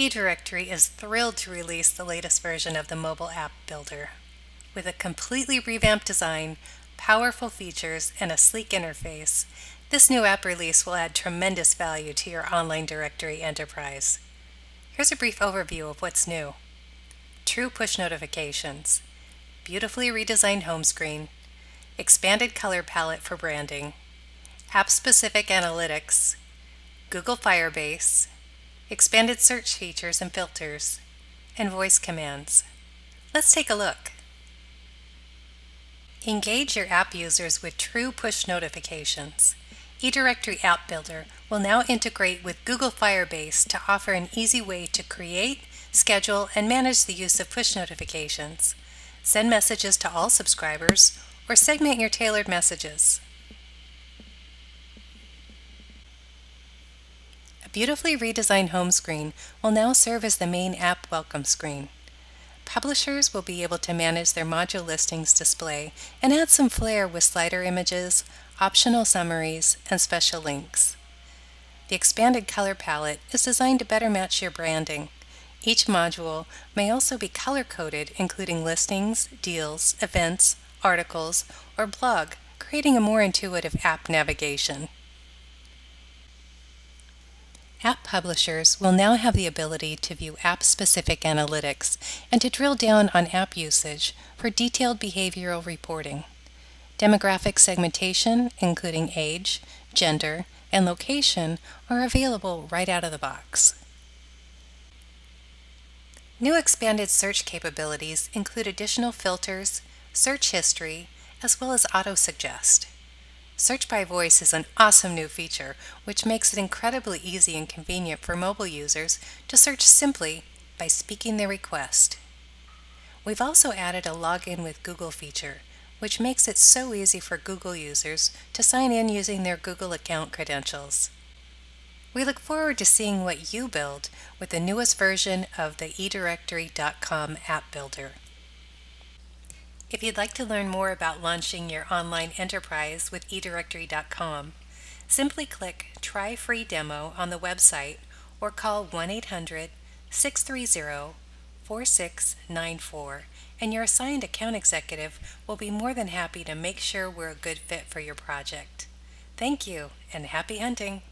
eDirectory is thrilled to release the latest version of the mobile app builder. With a completely revamped design, powerful features, and a sleek interface, this new app release will add tremendous value to your online directory enterprise. Here's a brief overview of what's new. True push notifications, beautifully redesigned home screen, expanded color palette for branding, app-specific analytics, Google Firebase, expanded search features and filters, and voice commands. Let's take a look. Engage your app users with true push notifications. eDirectory App Builder will now integrate with Google Firebase to offer an easy way to create, schedule, and manage the use of push notifications. Send messages to all subscribers, or segment your tailored messages. Beautifully redesigned home screen will now serve as the main app welcome screen. Publishers will be able to manage their module listings display and add some flair with slider images, optional summaries, and special links. The expanded color palette is designed to better match your branding. Each module may also be color-coded, including listings, deals, events, articles, or blog, creating a more intuitive app navigation. App publishers will now have the ability to view app-specific analytics and to drill down on app usage for detailed behavioral reporting. Demographic segmentation, including age, gender, and location, are available right out of the box. New expanded search capabilities include additional filters, search history, as well as auto-suggest. Search by Voice is an awesome new feature which makes it incredibly easy and convenient for mobile users to search simply by speaking their request. We've also added a Login with Google feature, which makes it so easy for Google users to sign in using their Google account credentials. We look forward to seeing what you build with the newest version of the eDirectory.com app builder. If you'd like to learn more about launching your online enterprise with eDirectory.com, simply click Try Free Demo on the website or call 1 800 630 4694 and your assigned account executive will be more than happy to make sure we're a good fit for your project. Thank you and happy hunting!